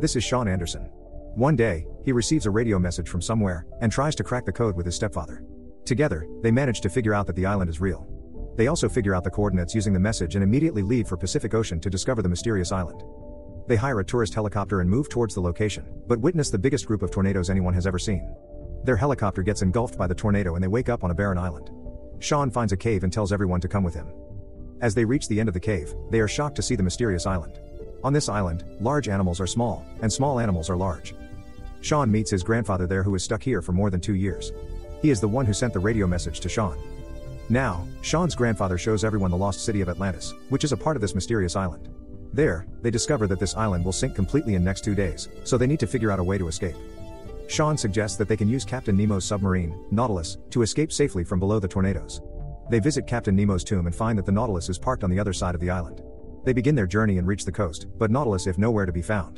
This is Sean Anderson. One day, he receives a radio message from somewhere and tries to crack the code with his stepfather. Together, they manage to figure out that the island is real. They also figure out the coordinates using the message and immediately leave for Pacific Ocean to discover the mysterious island. They hire a tourist helicopter and move towards the location, but witness the biggest group of tornadoes anyone has ever seen. Their helicopter gets engulfed by the tornado and they wake up on a barren island. Sean finds a cave and tells everyone to come with him. As they reach the end of the cave, they are shocked to see the mysterious island. On this island, large animals are small, and small animals are large. Sean meets his grandfather there who is stuck here for more than two years. He is the one who sent the radio message to Sean. Now, Sean's grandfather shows everyone the lost city of Atlantis, which is a part of this mysterious island. There, they discover that this island will sink completely in next two days, so they need to figure out a way to escape. Sean suggests that they can use Captain Nemo's submarine, Nautilus, to escape safely from below the tornadoes. They visit Captain Nemo's tomb and find that the Nautilus is parked on the other side of the island. They begin their journey and reach the coast, but Nautilus if nowhere to be found.